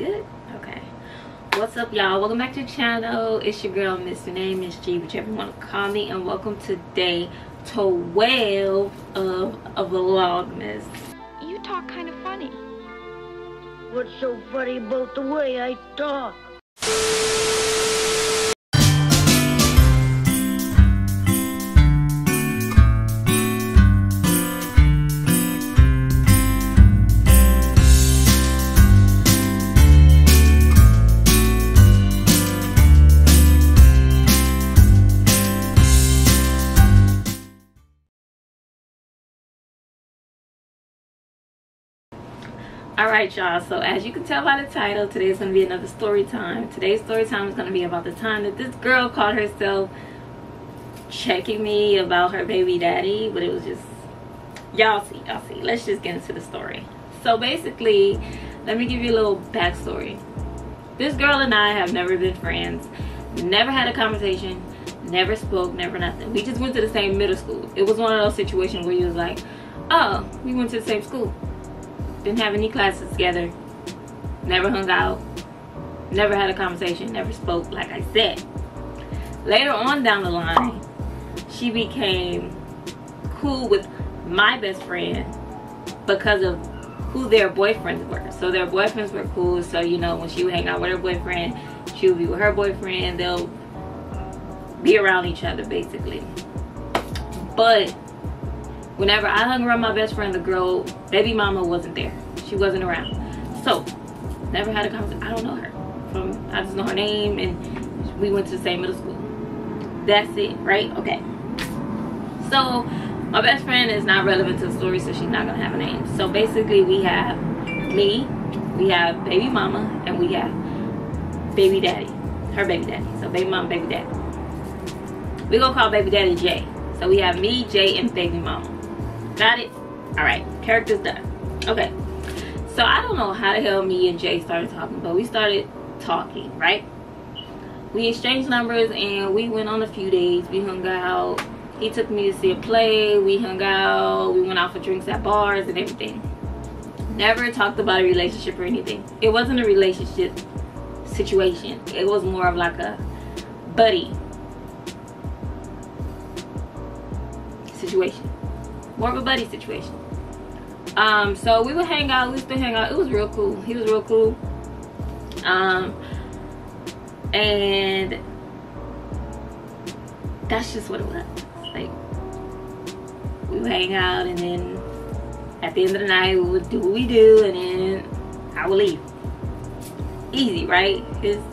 good? Okay. What's up, y'all? Welcome back to the channel. It's your girl, Miss Renea Miss G, whichever you want to call me. And welcome today to day 12 of a Vlogmas. You talk kind of funny. What's so funny about the way I talk? All right y'all. So as you can tell by the title today is going to be another story time. Today's story time is to be about the time that this girl called herself checking me about her baby daddy but it was just y'all see y'all see. Let's just get into the story. So basically let me give you a little backstory. This girl and i have never been friends never had a conversation never spoke never nothing. We just went to the same middle school. It was one of those situations where you was like oh we went to the same school didn't have any classes together. Never hung out. Never had a conversation. Never spoke like i said. Later on down the line she became cool with my best friend because of who their boyfriends were. So their boyfriends were cool. So you know when she would hang out with her boyfriend she would be with her boyfriend. They'll be around each other basically. But whenever I hung around my best friend, the girl, baby mama wasn't there. She wasn't around. So, never had a conversation. I don't know her. From I just know her name and we went to the same middle school. That's it, right? Okay. So, my best friend is not relevant to the story, so she's not gonna have a name. So basically we have me, we have baby mama, and we have baby daddy. Her baby daddy. So baby mama, baby daddy. we gonna call baby daddy Jay. So we have me, Jay, and baby mama. Got it? Alright, character's done. Okay. So I don't know how the hell me and Jay started talking, but we started talking, right? We exchanged numbers and we went on a few days. We hung out. He took me to see a play. We hung out. We went out for drinks at bars and everything. Never talked about a relationship or anything. It wasn't a relationship situation. It was more of like a buddy situation more of a buddy situation. Um so we would hang out. We used to hang out. It was real cool. He was real cool. Um and that's just what it was. Like we would hang out and then at the end of the night we would do what we do and then i would leave. Easy right?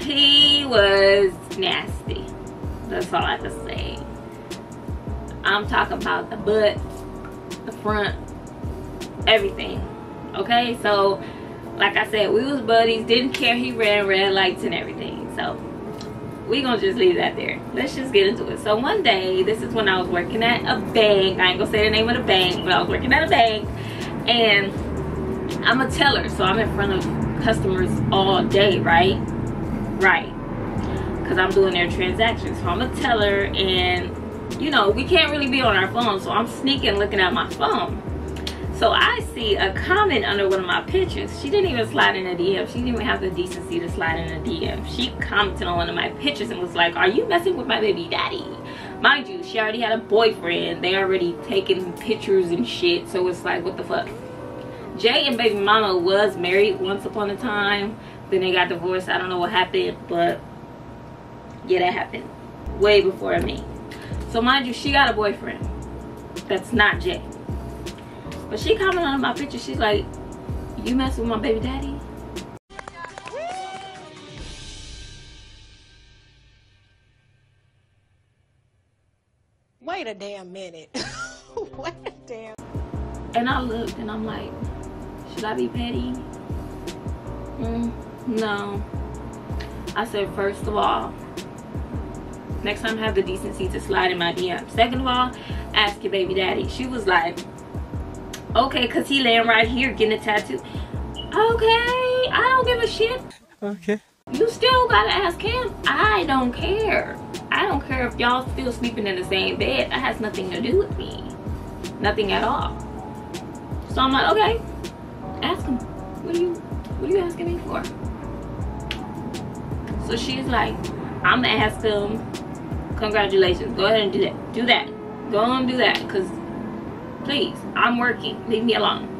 He was nasty. That's all i have to say I'm talking about the butt, the front, everything. Okay, so like I said, we was buddies, didn't care he ran red lights and everything. So we gonna just leave that there. Let's just get into it. So one day, this is when I was working at a bank. I ain't gonna say the name of the bank, but I was working at a bank and I'm a teller, so I'm in front of customers all day, right? Right. Because I'm doing their transactions. So I'm a teller and you know, we can't really be on our phone. So I'm sneaking looking at my phone. So I see a comment under one of my pictures. She didn't even slide in a DM. She didn't even have the decency to slide in a DM. She commented on one of my pictures and was like, are you messing with my baby daddy? Mind you, she already had a boyfriend. They already taken pictures and shit. So it's like, what the fuck? Jay and baby mama was married once upon a time. Then they got divorced. I don't know what happened, but yeah, that happened way before me. So mind you, she got a boyfriend that's not Jay. But she commented on my picture. She's like, you mess with my baby daddy? Wait a damn minute. Wait a damn. And I looked and I'm like, should I be petty? Mm, no. I said, first of all, next time have the decency to slide in my DM. Second of all, ask your baby daddy. She was like, okay, cause he laying right here getting a tattoo. Okay, I don't give a shit. Okay. You still gotta ask him. I don't care. I don't care if y'all still sleeping in the same bed. That has nothing to do with me. Nothing at all. So I'm like, okay, ask him. what are you what are you asking me for? So she's like, I'm gonna ask him, congratulations, go ahead and do that. Do that. Go on do that. Cause please, I'm working. Leave me alone.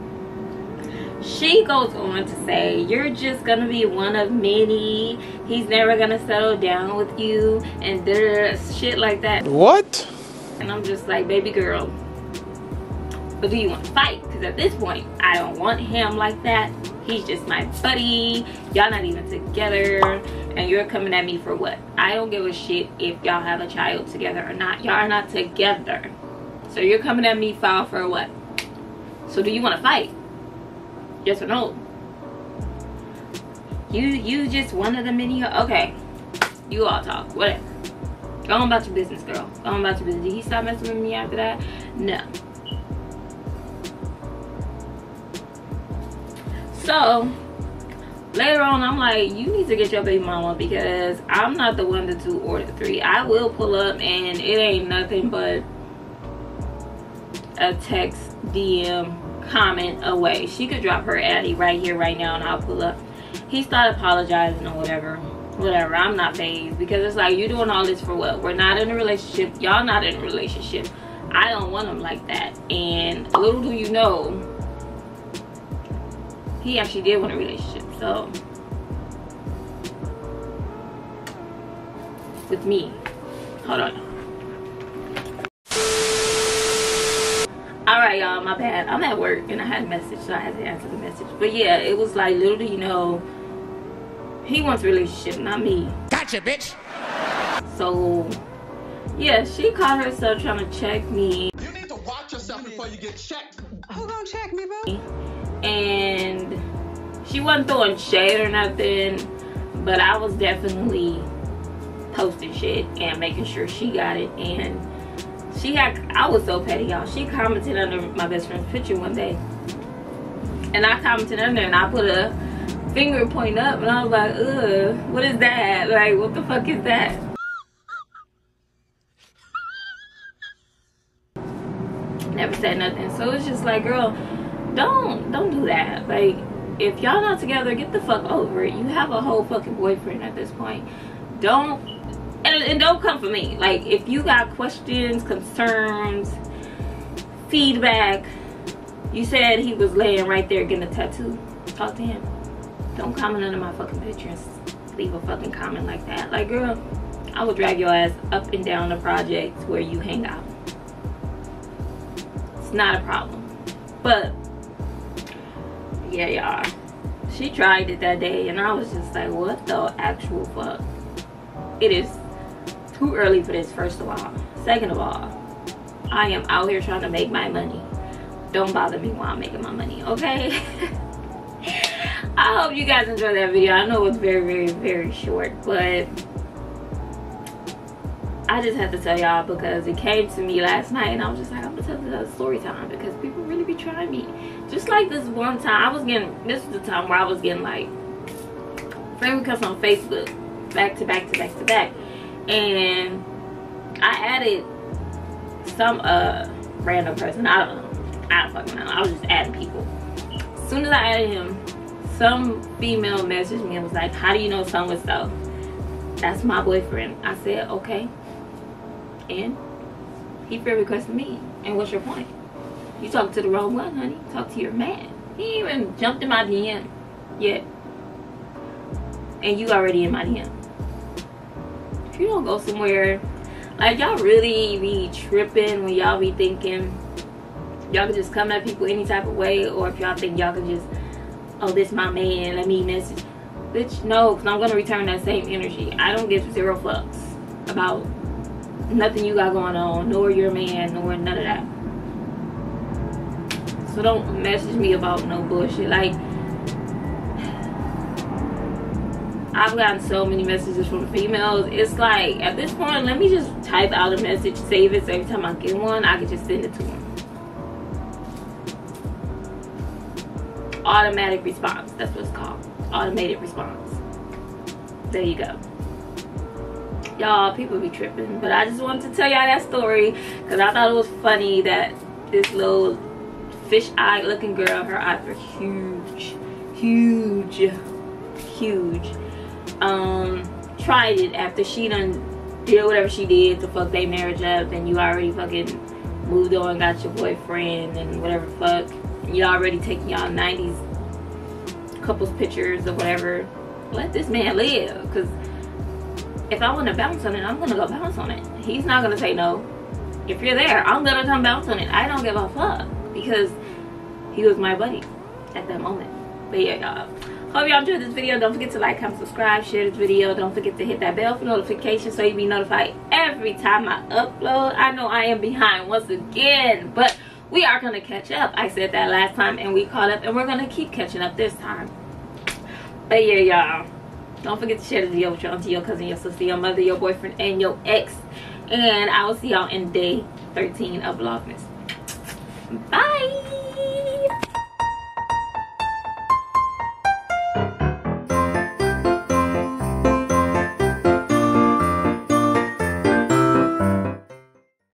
She goes on to say, you're just gonna be one of many. He's never gonna settle down with you and there's shit like that. What? And I'm just like, baby girl, but do you want to fight? Because at this point, I don't want him like that. He's just my buddy. Y'all not even together. And you're coming at me for what? I don't give a shit if y'all have a child together or not. Y'all are not together. So you're coming at me foul for what? So do you want to fight? Yes or no? You you just one of the many okay. You all talk. Whatever. Go on about your business, girl. Go on about your business. Did he stop messing with me after that? No. So later on, I'm like, you need to get your baby mama because I'm not the one to do order three. I will pull up and it ain't nothing but a text, DM, comment away. She could drop her addy right here, right now, and I'll pull up. He started apologizing or whatever. Whatever. I'm not phased because it's like, you doing all this for what? We're not in a relationship. Y'all not in a relationship. I don't want him like that. And little do you know, he actually did want a relationship. So, with me. Hold on. Alright, y'all, my bad. I'm at work and I had a message, so I had to answer the message. But yeah, it was like, little do you know, he wants a relationship, not me. Gotcha, bitch. So, yeah, she caught herself trying to check me. You need to watch yourself before you get checked. Who gonna check me, boo? and she wasn't throwing shade or nothing but i was definitely posting shit and making sure she got it. And she had i was so petty y'all. She commented under my best friend's picture one day. And i commented under and i put a finger point up and i was like ugh what is that? Like what the fuck is that? Never said nothing. So it's just like girl don't don't do that. Like if y'all not together get the fuck over it. You have a whole fucking boyfriend at this point. Don't and, and don't come for me. Like if you got questions concerns feedback you said he was laying right there getting a tattoo. Talk to him. Don't comment under my fucking pictures leave a fucking comment like that. Like girl i will drag your ass up and down the project where you hang out. It's not a problem. But yeah y'all. She tried it that day and i was just like what the actual fuck? It is too early for this first of all. Second of all i am out here trying to make my money. Don't bother me while i'm making my money okay? I hope you guys enjoyed that video. I know it's very very very short but I just had to tell y'all because it came to me last night and I was just like, I'm gonna tell this story time because people really be trying me. Just like this one time, I was getting, this was the time where I was getting like friend requests on Facebook back to back to back to back. And I added some uh random person, I don't know, I don't fucking know. I was just adding people. As soon as I added him, some female messaged me and was like, how do you know so and so? That's my boyfriend. I said, okay and he friend requested me. And what's your point? You talk to the wrong one, honey. Talk to your man. He even jumped in my DM yet. And you already in my DM. If you don't go somewhere, like y'all really be tripping when y'all be thinking y'all can just come at people any type of way, or if y'all think y'all can just, oh, this my man, let me message. Bitch, no, because I'm going to return that same energy. I don't give zero fucks about nothing you got going on, nor your man, nor none of that. So don't message me about no bullshit. Like, I've gotten so many messages from females. It's like, at this point, let me just type out a message, save it, so every time I get one, I can just send it to them. Automatic response. That's what it's called. Automated response. There you go y'all people be tripping but i just wanted to tell y'all that story because i thought it was funny that this little fish eye looking girl her eyes were huge huge, huge. Um, tried it after she done did whatever she did to fuck their marriage up, and you already fucking moved on, got your boyfriend, and whatever fuck. You already taking y'all 90s couples pictures or whatever. Let this man live, cause if I want to bounce on it, I'm gonna go bounce on it. He's not gonna say no. If you're there, I'm gonna come bounce on it. I don't give a fuck because he was my buddy at that moment. But yeah, y'all. Hope y'all enjoyed this video. Don't forget to like, comment, subscribe, share this video. Don't forget to hit that bell for notifications so you be notified every time I upload. I know I am behind once again, but we are gonna catch up. I said that last time and we caught up and we're gonna keep catching up this time. But yeah, y'all. Don't forget to share this video with your auntie, your cousin, your sister, your mother, your boyfriend, and your ex. And I will see y'all in day 13 of Vlogmas. Bye!